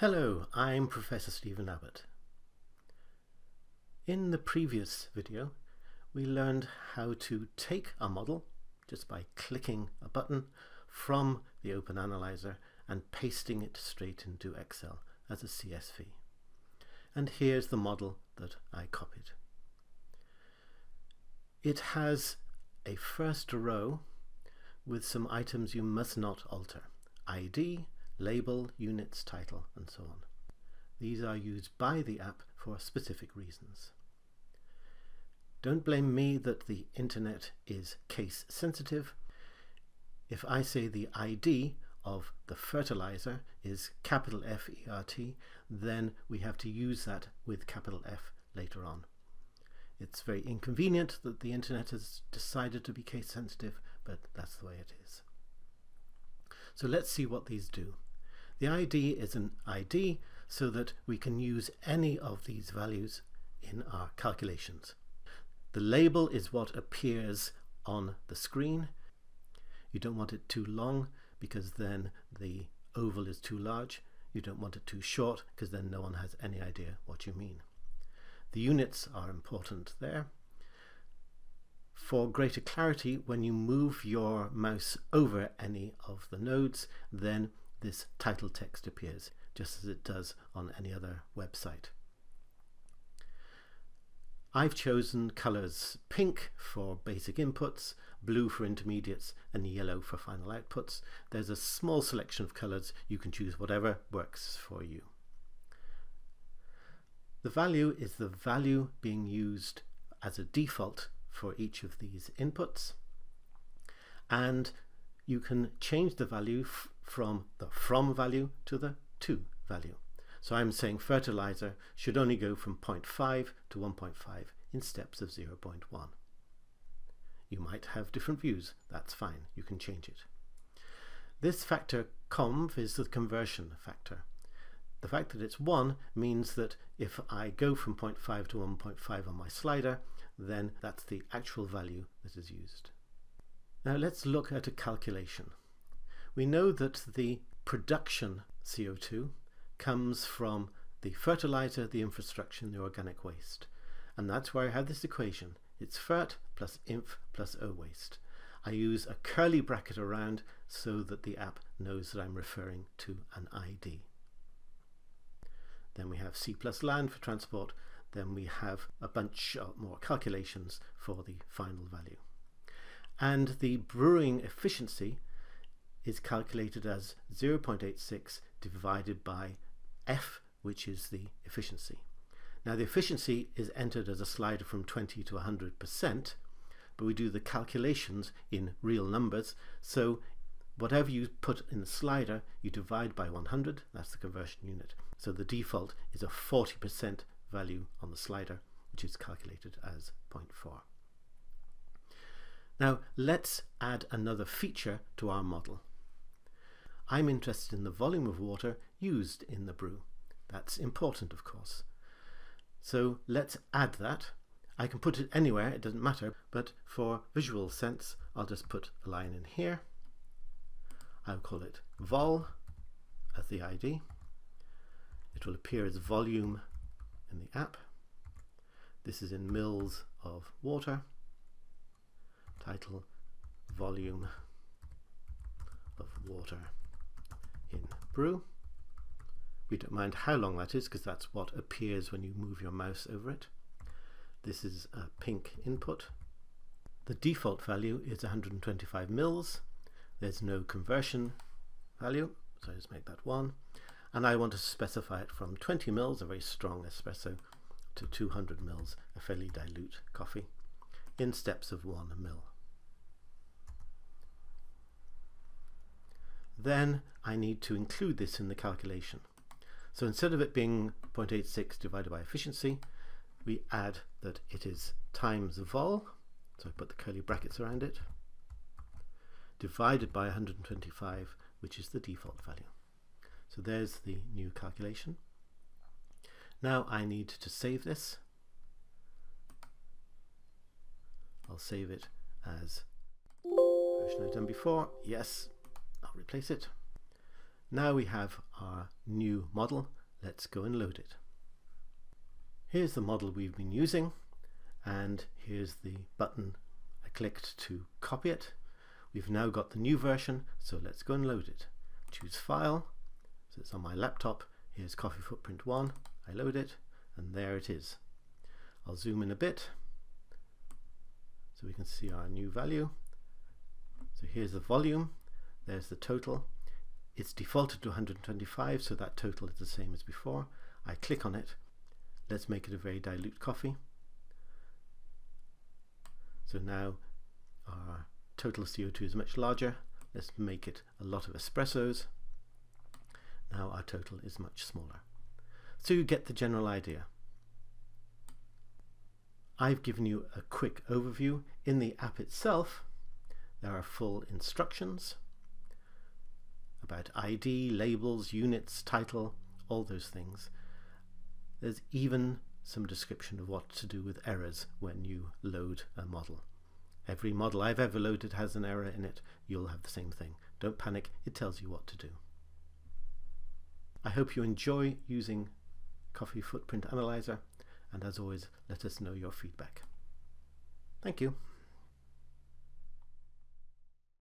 Hello, I'm Professor Steven Abbott. In the previous video, we learned how to take a model just by clicking a button from the Open Analyzer and pasting it straight into Excel as a CSV. And here's the model that I copied. It has a first row with some items you must not alter. ID, label, units, title, and so on. These are used by the app for specific reasons. Don't blame me that the internet is case sensitive. If I say the ID of the fertilizer is capital F-E-R-T, then we have to use that with capital F later on. It's very inconvenient that the internet has decided to be case sensitive, but that's the way it is. So let's see what these do. The ID is an ID so that we can use any of these values in our calculations. The label is what appears on the screen. You don't want it too long because then the oval is too large. You don't want it too short because then no one has any idea what you mean. The units are important there. For greater clarity, when you move your mouse over any of the nodes, then this title text appears, just as it does on any other website. I've chosen colours pink for basic inputs, blue for intermediates and yellow for final outputs. There's a small selection of colours, you can choose whatever works for you. The value is the value being used as a default for each of these inputs and you can change the value from the from value to the to value. So I'm saying fertilizer should only go from 0.5 to 1.5 in steps of 0.1. You might have different views, that's fine, you can change it. This factor conv is the conversion factor. The fact that it's 1 means that if I go from 0.5 to 1.5 on my slider, then that's the actual value that is used. Now let's look at a calculation. We know that the production CO2 comes from the fertilizer, the infrastructure, and the organic waste. And that's where I have this equation. It's fert plus inf plus O waste. I use a curly bracket around so that the app knows that I'm referring to an ID. Then we have C plus land for transport. Then we have a bunch of more calculations for the final value. And the brewing efficiency is calculated as 0.86 divided by F, which is the efficiency. Now the efficiency is entered as a slider from 20 to 100%, but we do the calculations in real numbers. So whatever you put in the slider, you divide by 100, that's the conversion unit. So the default is a 40% value on the slider, which is calculated as 0.4. Now let's add another feature to our model. I'm interested in the volume of water used in the brew. That's important, of course. So let's add that. I can put it anywhere, it doesn't matter, but for visual sense, I'll just put a line in here. I'll call it vol as the ID. It will appear as volume in the app. This is in mils of water. Title volume of water in brew. We don't mind how long that is because that's what appears when you move your mouse over it. This is a pink input. The default value is 125 mils. There's no conversion value, so I just make that one. And I want to specify it from 20 mils, a very strong espresso, to 200 mils, a fairly dilute coffee, in steps of one mil. Then I need to include this in the calculation. So instead of it being 0.86 divided by efficiency, we add that it is times vol, so I put the curly brackets around it, divided by 125, which is the default value. So there's the new calculation. Now I need to save this. I'll save it as version I've done before. Yes, replace it. Now we have our new model. Let's go and load it. Here's the model we've been using and here's the button I clicked to copy it. We've now got the new version so let's go and load it. Choose File, so it's on my laptop. Here's Coffee Footprint 1. I load it and there it is. I'll zoom in a bit so we can see our new value. So here's the volume, there's the total. It's defaulted to 125 so that total is the same as before. I click on it Let's make it a very dilute coffee. So now our total CO2 is much larger. Let's make it a lot of espressos. Now our total is much smaller. So you get the general idea. I've given you a quick overview. In the app itself, there are full instructions about ID, labels, units, title, all those things. There's even some description of what to do with errors when you load a model. Every model I've ever loaded has an error in it. You'll have the same thing. Don't panic, it tells you what to do. I hope you enjoy using Coffee Footprint Analyzer and as always let us know your feedback. Thank you.